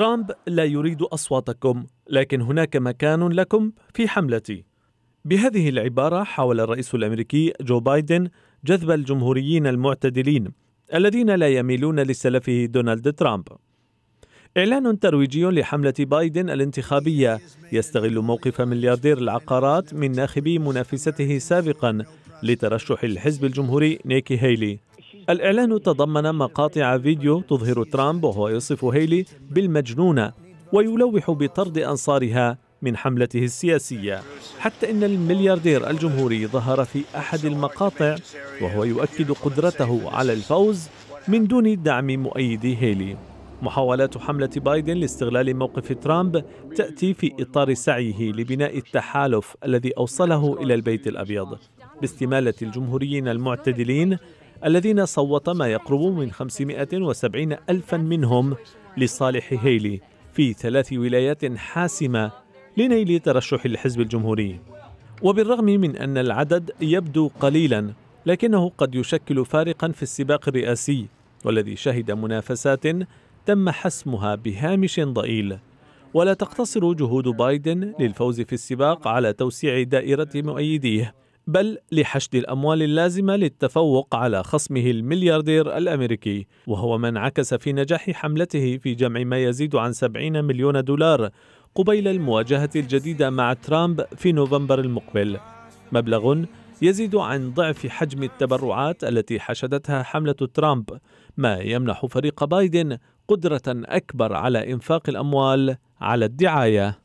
ترامب لا يريد أصواتكم لكن هناك مكان لكم في حملتي. بهذه العبارة حاول الرئيس الأمريكي جو بايدن جذب الجمهوريين المعتدلين الذين لا يميلون لسلفه دونالد ترامب. إعلان ترويجي لحملة بايدن الانتخابية يستغل موقف ملياردير العقارات من ناخبي منافسته سابقا لترشح الحزب الجمهوري نيكي هيلي. الإعلان تضمن مقاطع فيديو تظهر ترامب وهو يصف هيلي بالمجنونة ويلوح بطرد أنصارها من حملته السياسية حتى إن الملياردير الجمهوري ظهر في أحد المقاطع وهو يؤكد قدرته على الفوز من دون دعم مؤيدي هيلي. محاولات حملة بايدن لاستغلال موقف ترامب تأتي في إطار سعيه لبناء التحالف الذي أوصله إلى البيت الأبيض. باستمالة الجمهوريين المعتدلين الذين صوت ما يقرب من 570 ألفا منهم لصالح هيلي في ثلاث ولايات حاسمة لنيل ترشح الحزب الجمهوري. وبالرغم من أن العدد يبدو قليلا لكنه قد يشكل فارقا في السباق الرئاسي والذي شهد منافسات تم حسمها بهامش ضئيل. ولا تقتصر جهود بايدن للفوز في السباق على توسيع دائرة مؤيديه. بل لحشد الأموال اللازمة للتفوق على خصمه الملياردير الأمريكي وهو من عكس في نجاح حملته في جمع ما يزيد عن 70 مليون دولار قبيل المواجهة الجديدة مع ترامب في نوفمبر المقبل. مبلغ يزيد عن ضعف حجم التبرعات التي حشدتها حملة ترامب ما يمنح فريق بايدن قدرة أكبر على إنفاق الأموال على الدعاية.